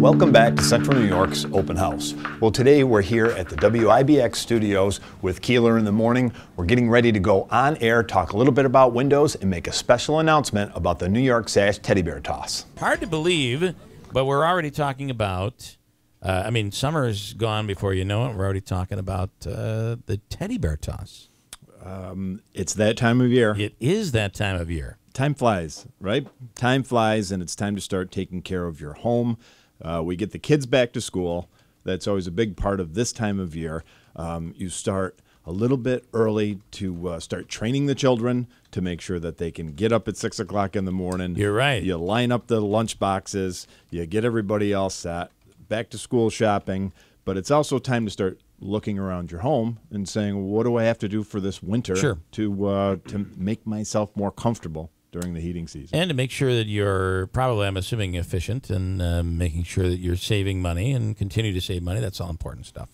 Welcome back to Central New York's Open House. Well, today we're here at the WIBX studios with Keeler in the morning. We're getting ready to go on air, talk a little bit about windows, and make a special announcement about the New York Sash Teddy Bear Toss. Hard to believe, but we're already talking about. Uh, I mean, summer's gone before you know it. We're already talking about uh, the teddy bear toss. It's that time of year. It is that time of year. Time flies, right? Time flies, and it's time to start taking care of your home. Uh, we get the kids back to school. That's always a big part of this time of year. Um, you start a little bit early to uh, start training the children to make sure that they can get up at six o'clock in the morning. You're right. You line up the lunch boxes. You get everybody all set. Back to school shopping, but it's also time to start looking around your home and saying, "What do I have to do for this winter Sure. to uh, to make myself more comfortable during the heating season?" And to make sure that you're probably, I'm assuming, efficient and um, making sure that you're saving money and continue to save money. That's all important stuff.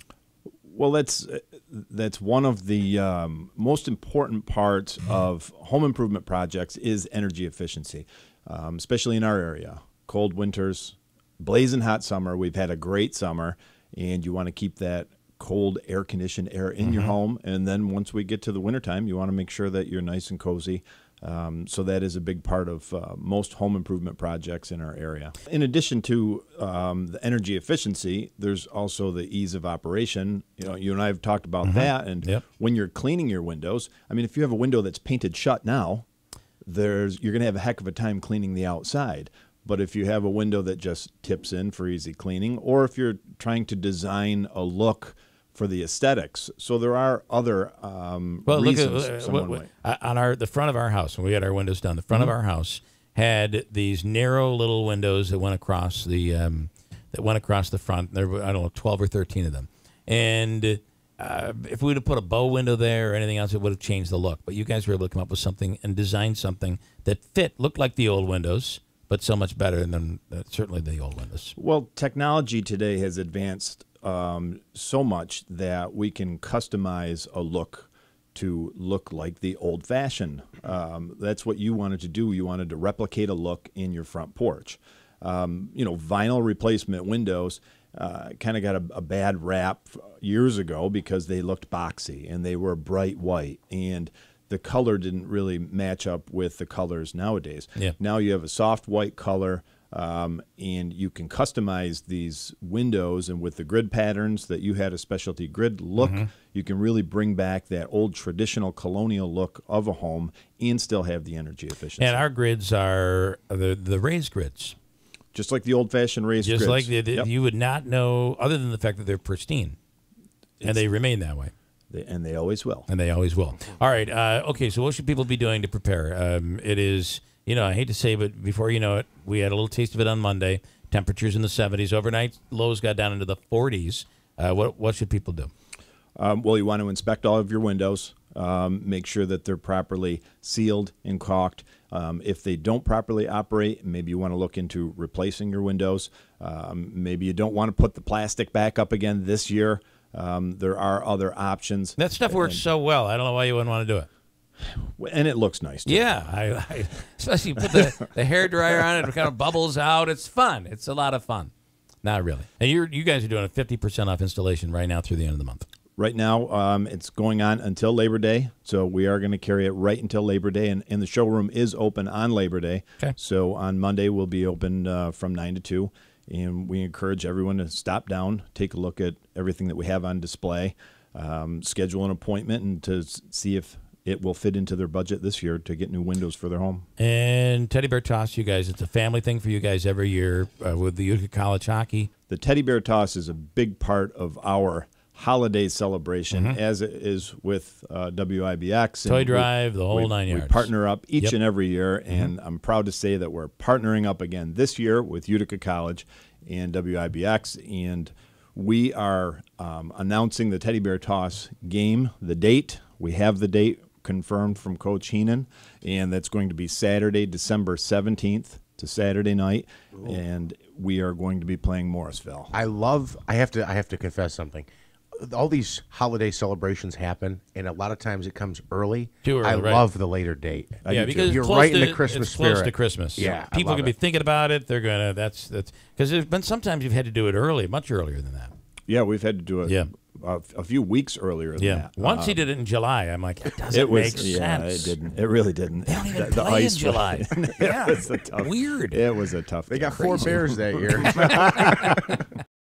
Well, that's that's one of the um, most important parts of home improvement projects is energy efficiency, um, especially in our area. Cold winters, blazing hot summer. We've had a great summer, and you want to keep that cold air conditioned air in your home. And then once we get to the wintertime, you want to make sure that you're nice and cozy. Um, so that is a big part of uh, most home improvement projects in our area. In addition to um, the energy efficiency, there's also the ease of operation. You know, you and I have talked about that. And Yep. when you're cleaning your windows, I mean, if you have a window that's painted shut now, there's you're going to have a heck of a time cleaning the outside. But if you have a window that just tips in for easy cleaning, or if you're trying to design a look for the aesthetics, so there are other um, Well, look at reasons uh, what- what- on our the front of our house when we had our windows done. The front Mm-hmm. of our house had these narrow little windows that went across the um, that went across the front. There were I don't know twelve or thirteen of them, and. Uh, if we would have put a bow window there or anything else, it would have changed the look. But you guys were able to come up with something and design something that fit, looked like the old windows, but so much better than uh, certainly the old windows. Well, technology today has advanced um, so much that we can customize a look to look like the old fashioned. Um, that's what you wanted to do. You wanted to replicate a look in your front porch. Um, you know, vinyl replacement windows uh, kind of got a, a bad rap years ago because they looked boxy and they were bright white and the color didn't really match up with the colors nowadays. Yeah. Now you have a soft white color, um, and you can customize these windows. And with the grid patterns that you had a specialty grid look, Mm-hmm. you can really bring back that old traditional colonial look of a home and still have the energy efficiency. And our grids are the the raised grids. just like the old fashioned raised just grids. like the, the- Yep. you would not know other than the fact that they're pristine and they remain that way They- and they always will. and they always will all right uh, okay so what should people be doing to prepare um, it is you know i hate to say but before you know it we had a little taste of it on monday temperatures in the 70s overnight lows got down into the 40s uh, what, what should people do Um, well, you want to inspect all of your windows, um, make sure that they're properly sealed and caulked. Um, if they don't properly operate, maybe you want to look into replacing your windows. Um, maybe you don't want to put the plastic back up again this year. Um, there are other options. that stuff works so well i don't know why you wouldn't want to do it and it looks nice. Too. Yeah, I, I especially you put the, the hair dryer on it, it kind of bubbles out. It's fun. It's a lot of fun. Not really. And you you guys are doing a fifty percent off installation right now through the end of the month. Right now, um, it's going on until Labor Day, so we are going to carry it right until Labor Day, and, and the showroom is open on Labor Day. Okay. So on Monday we'll be open uh, from nine to two, and we encourage everyone to stop down, take a look at everything that we have on display, um, schedule an appointment, and to see if it will fit into their budget this year to get new windows for their home. And Teddy Bear Toss, you guys, it's a family thing for you guys every year uh, with the Utica College hockey. The teddy bear toss is a big part of our holiday celebration, as it is with uh, WIBX. and Toy we- drive, the whole we, nine we partner up each Yep. and every year, and I'm proud to say that we're partnering up again this year with Utica College and WIBX, and we are um, announcing the teddy bear toss game, the date. We have the date confirmed from Coach Heenan, and that's going to be Saturday, December 17th to Saturday night, and we are going to be playing Morrisville. I love. I have to. I have to confess something. all these holiday celebrations happen, and a lot of times it comes early. Too early, I right. love the later date. yeah, because You're it's close right in the Christmas it's close to. Christmas. Yeah, I people are gonna be thinking about it. They're gonna. That's that's because there's been sometimes you've had to do it early, much earlier than that. Yeah, we've had to do it Yeah. A, a few weeks earlier than Yeah. that. Once Uh, he did it in July, I'm like, it doesn't it was make yeah, sense. it didn't. It really didn't. They don't even The- the play in ice- July. it yeah, was a tough, weird. It was a tough. They got game. four bears that year.